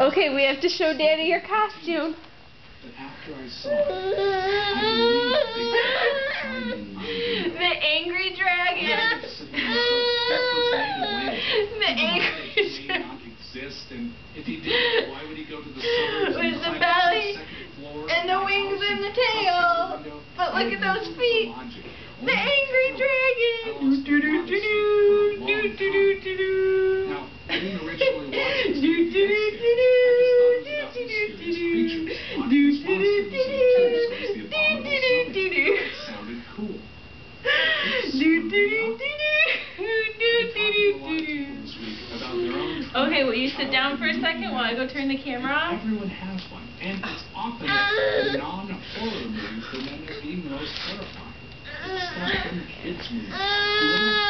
Okay, we have to show Daddy your costume. The angry dragon. The angry dragon. With the belly and the wings and the tail. But look at those feet. Okay, will you sit down for a second while I go turn the camera off? Everyone has one, and it's often the non-horror being the most terrifying. Stuff from kids' movies.